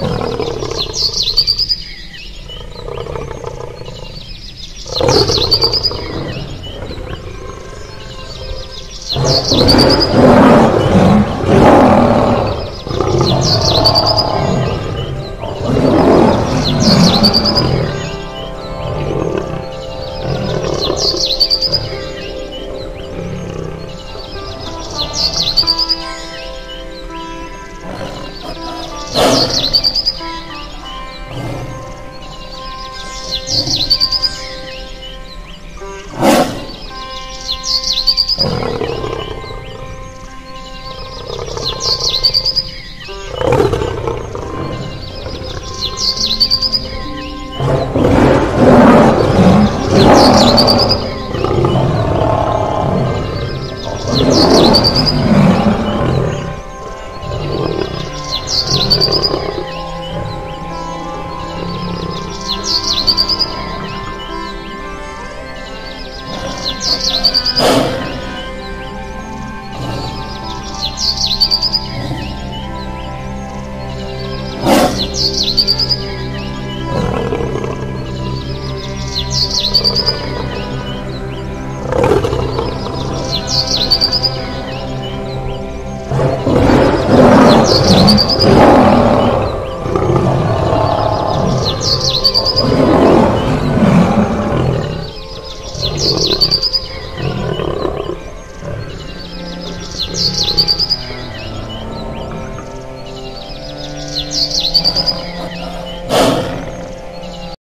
you. you Thank あっ。